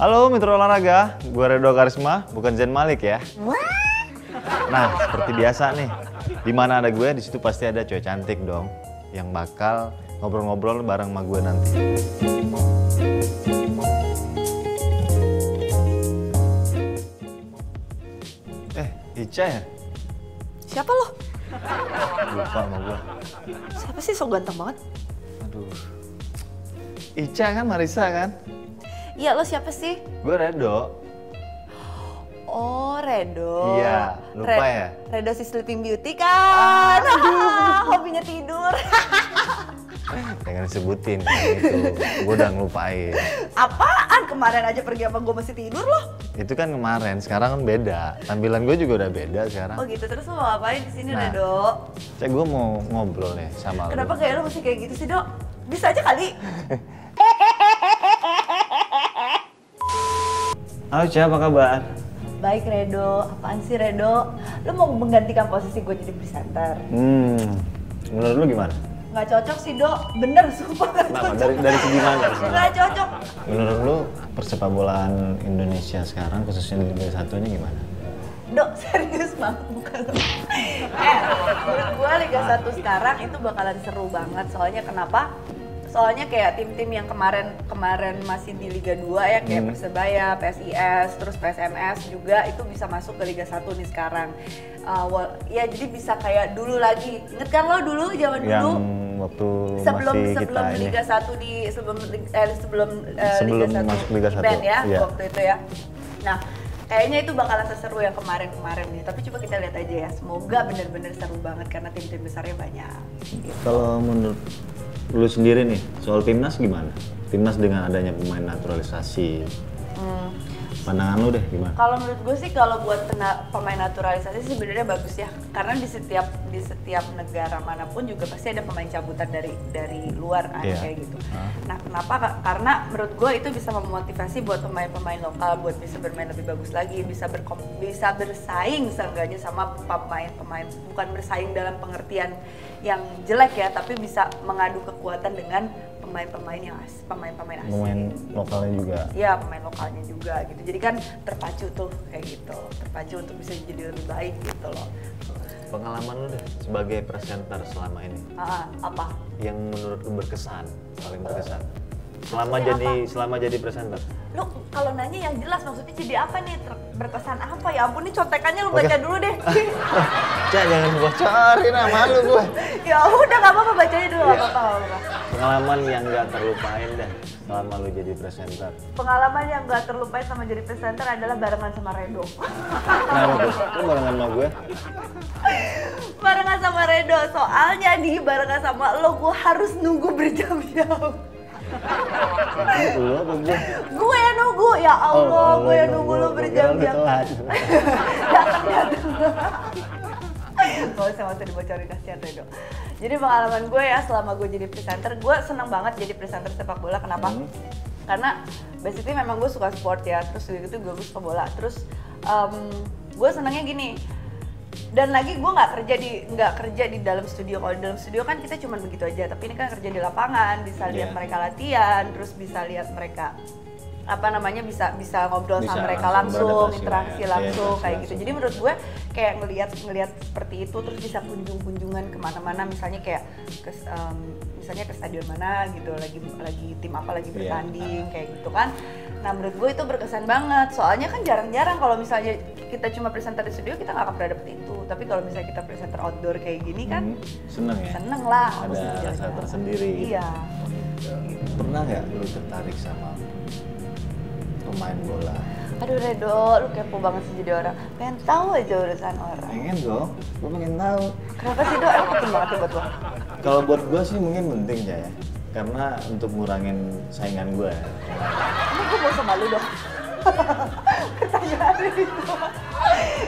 Halo Mitra Olahraga, gue Redo Karisma, bukan Zen Malik ya. Nah, seperti biasa nih, di mana ada gue, di situ pasti ada cewek cantik dong, yang bakal ngobrol-ngobrol bareng sama gue nanti. Eh, Ica ya? Siapa lo? Lupa sama gue. Siapa sih so ganteng banget? Aduh. Ica kan Marisa kan? Iya lo siapa sih? Gue Redo. Oh Redo. Iya, lupa ya? Redo si Sleeping Beauty kan? Hobinya tidur. Jangan disebutin kayak gitu. Gue udah ngelupain. Apaan? Kemarin aja pergi apa gue masih tidur loh? Itu kan kemarin, sekarang kan beda. Tampilan gue juga udah beda sekarang. Oh gitu, terus lo mau ngapain di sini Nah. Redo? Cek gue mau ngobrol nih sama lu. Kenapa kayak lo masih kayak gitu sih dok? Bisa aja kali. Halo Ca, apa kabar? Baik Redo, apaan sih Redo? Lo mau menggantikan posisi gue jadi presenter? Hmm, menurut lu gimana? Nggak cocok sih dok, bener sumpah Kenapa? cocok. Dari, dari segi mana? Nggak cocok. Menurut lu persepak bolaan Indonesia sekarang khususnya di Liga Satunya gimana? Dok, serius banget bukan. Eh, menurut gue Liga 1 sekarang itu bakalan seru banget. Soalnya kenapa? Soalnya kayak tim-tim yang kemarin kemarin masih di Liga 2 ya kayak Hmm. Persebaya, PSIS, terus PSMS juga itu bisa masuk ke Liga 1 nih sekarang. Uh, ya jadi bisa kayak dulu lagi. Ingat kan lo dulu zaman Yang dulu? waktu sebelum masih sebelum kita ini. Liga 1 di sebelum eh, sebelum eh, Sebelum Liga 1 masuk Liga di 1, band ya iya. waktu itu ya. Nah, kayaknya itu bakalan seseru yang kemarin-kemarin nih. Tapi coba kita lihat aja ya. Semoga bener-bener seru banget karena tim-tim besarnya banyak. Kalau menurut lu sendiri nih, soal timnas gimana? Timnas dengan adanya pemain naturalisasi. Pandangan lu deh gimana? Kalau menurut gue sih kalau buat pemain naturalisasi sebenarnya bagus ya. Karena di setiap di setiap negara mana pun juga pasti ada pemain cabutan dari dari luar kan Iya. kayak gitu. Ah. Nah, kenapa? Ka- Karena menurut gue itu bisa memotivasi buat pemain-pemain lokal buat bisa bermain lebih bagus lagi, bisa berkom bisa bersaing seenggaknya sama pemain-pemain bukan bersaing dalam pengertian yang jelek ya, tapi bisa mengadu kekuatan dengan pemain-pemain yang as pemain-pemain asing. Pemain lokalnya juga. Iya pemain lokalnya juga gitu. Jadi kan terpacu tuh kayak gitu, terpacu untuk bisa jadi lebih baik gitu loh. Pengalaman lu deh sebagai presenter selama ini, Ah, apa? yang menurut lu berkesan, paling berkesan. Selama Maksudnya jadi selama jadi presenter. Lu kalau nanya yang jelas maksudnya jadi apa nih? Ter- berkesan apa? Ya ampun nih contekannya lu baca dulu deh. Cak jangan bocorin ah malu gue. ya udah nggak apa-apa bacanya dulu Iya. apa-apa. Pengalaman yang gak terlupain deh selama lu jadi presenter. Pengalaman yang gak terlupain sama jadi presenter adalah barengan sama Redo. Kenapa tuh? Lu barengan sama gue? barengan sama Redo. Soalnya nih barengan sama lo gue harus nunggu berjam-jam. Gue? yang nunggu ya Allah, Oh, gue yang nunggu lo berjam-jam. datang datang Gak usah, usah dibocorin kasihan Redo Jadi pengalaman gue ya selama gue jadi presenter Gue seneng banget jadi presenter sepak bola, kenapa? Hmm. Karena basically memang gue suka sport ya Terus gitu gue suka bola Terus em, gue senengnya gini dan lagi gue nggak kerja di nggak kerja di dalam studio kalau di dalam studio kan kita cuma begitu aja tapi ini kan kerja di lapangan bisa lihat Iya. mereka latihan terus bisa lihat mereka apa namanya bisa bisa ngobrol Bisa sama mereka langsung langsung, beradaptasi interaksi lah ya. langsung Iya, kayak gitu langsung. jadi menurut gue kayak ngelihat ngelihat seperti itu terus bisa kunjung-kunjungan ke mana-mana misalnya kayak ke em, misalnya ke stadion mana gitu lagi lagi tim apa lagi Iya. bertanding kayak gitu kan nah menurut gue itu berkesan banget soalnya kan jarang-jarang kalau misalnya kita cuma presenter di studio kita nggak akan pernah dapet itu tapi kalau misalnya kita presenter outdoor kayak gini kan Hmm, seneng ya? seneng lah Ada rasa tersendiri. iya Pernah nggak lu tertarik sama pemain bola? aduh Redo lu kepo banget sih jadi orang pengen tahu aja urusan orang Pengen dong, gue pengen tahu. kenapa sih dok emang penting banget ya buat lo Kalau buat gue sih mungkin penting ya, karena untuk ngurangin saingan gue. Emang gue mau sama lu dong? Pertanyaan itu.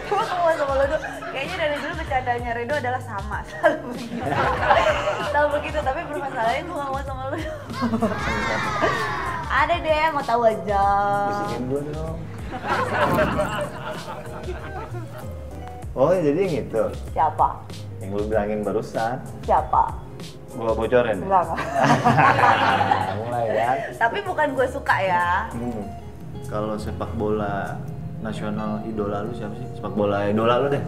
Gue mau sama lu dong. Kayaknya dari dulu bercandanya Redo adalah sama. Selalu begitu. Selalu begitu, tapi bermasalahnya gue gak mau sama lu. Ada deh, mau tahu aja. Bisikin gue dong. Oh jadi yang itu, Siapa? yang lu bilangin barusan, Siapa? gua bocorin. Enggak, enggak. Mulai kan? Tapi bukan gue suka ya. Hmm. kalau sepak bola nasional idola lu siapa sih? Sepak bola idola lu deh.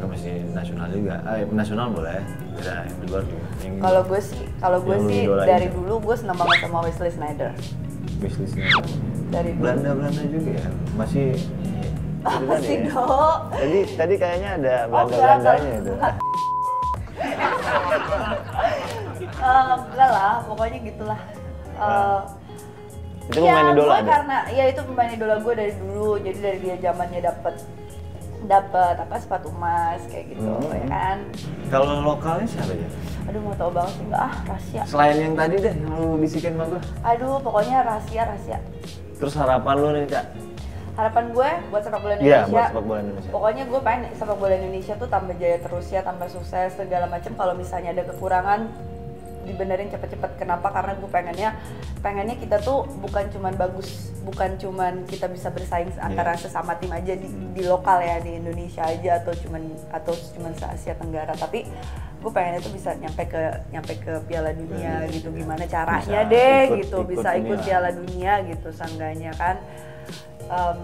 Gak mesti nasional juga. Ah, nasional boleh. Beda yang di luar juga. Yang Kalau gue sih, kalau gue sih dari siapa? dulu gue seneng banget sama Wesley Snyder. wishlistnya. Dari dulu. Belanda Belanda juga ya. Masih Apa sih ya. dok? Tadi tadi kayaknya ada Oh, Belanda Belandanya itu. Eh, enggak lah, pokoknya gitulah. Eh, Itu pemain ya, idola gue karena ya itu pemain idola gue dari dulu. Jadi dari dia zamannya dapet dapet apa sepatu emas kayak gitu Hmm. ya kan. Kalau lokalnya siapa ya? Aduh mau tau banget sih enggak ah rahasia. Selain yang tadi deh yang lu bisikin sama gua. Aduh pokoknya rahasia rahasia. Terus harapan lu nih, Cak? Harapan gue buat sepak bola Iya, Indonesia. buat sepak bola Indonesia. Pokoknya gue pengen sepak bola Indonesia tuh tambah jaya terus ya, tambah sukses segala macam. Kalau misalnya ada kekurangan dibenerin cepet-cepet. Kenapa? Karena gue pengennya pengennya kita tuh bukan cuman bagus, bukan cuman kita bisa bersaing antara Iya. sesama tim aja di, di lokal ya di Indonesia aja atau cuman atau cuman se Asia Tenggara. Tapi gue pengennya tuh bisa nyampe ke nyampe ke Piala Dunia Dunia, gitu. iya. Gimana caranya Bisa deh ikut- gitu, ikut bisa ikut. Piala Dunia gitu sangganya kan. Em,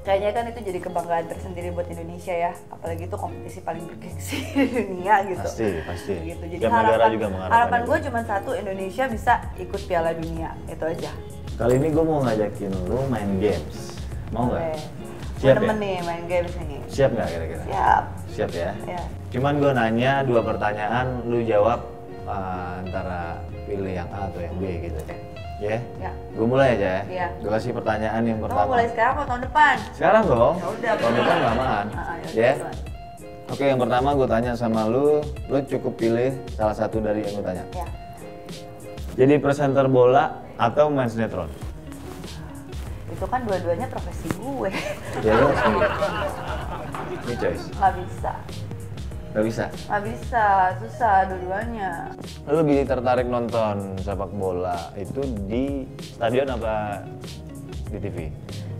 kayaknya kan itu jadi kebanggaan tersendiri buat Indonesia ya apalagi itu kompetisi paling bergengsi di dunia gitu Pasti, pasti. gitu jadi Tiap harapan juga harapan gue cuma satu Indonesia bisa ikut Piala Dunia itu aja Kali ini gua mau ngajakin lu main games. Mau nggak? Siap Gue ya? nih main games nih Siap nggak kira-kira? siap Siap ya? ya Cuman gue nanya dua pertanyaan, lu jawab uh, antara pilih yang A atau yang B gitu. Ya? ya Gue mulai aja ya. Iya. Gue kasih pertanyaan yang mau pertama. mulai sekarang atau tahun depan Sekarang dong. Ya udah, Tahun depan lamaan. Ah, ya, Ya. duluan. Oke, yang pertama gue tanya sama lu, lu cukup pilih salah satu dari yang gue tanya. ya Jadi presenter bola atau main sinetron? itu kan dua-duanya profesi gue Ya lu. Ini choice. nggak bisa Gak bisa. nggak bisa susah dua-duanya Lu lebih tertarik nonton sepak bola itu di stadion apa di TV?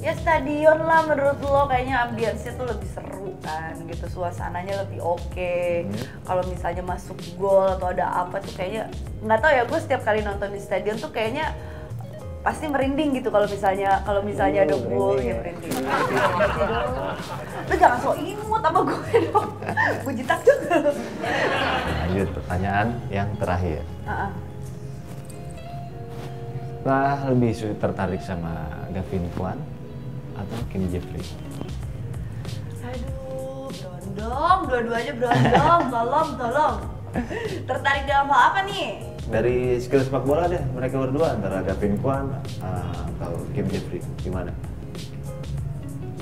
Ya stadion lah menurut lo kayaknya ambience tuh lebih seru kan gitu suasananya lebih oke. Hmm. Kalau misalnya masuk gol atau ada apa tuh kayaknya nggak tahu ya gue setiap kali nonton di stadion tuh kayaknya pasti merinding gitu kalau misalnya kalau misalnya ada Oh, gol ya merinding merinding. Lu jangan sok imut sama gue dong. Gue jitak juga. Lanjut pertanyaan yang terakhir. Ah. Lah lebih tertarik sama Gavin Kwan atau Kim Jeffrey? Aduh, berondong, dua-duanya berondong, tolong, tolong. Tertarik dalam hal apa nih? Dari skill sepak bola deh, mereka berdua antara Gavin Kwan uh, atau Kim Jeffrey, gimana?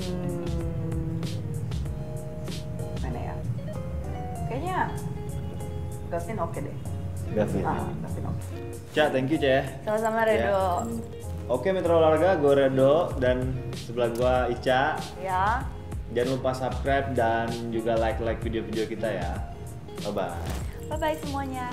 Hmm, mana ya? Kayaknya Gavin oke deh. Gavin. Ah, Gavin oke. Cak, thank you Cak ya. Sama-sama Redo. Oke Mitra Olahraga, gue Redo dan sebelah gue Ica. Ya. Jangan lupa subscribe dan juga like-like video-video kita ya. Bye-bye. Bye bye semuanya.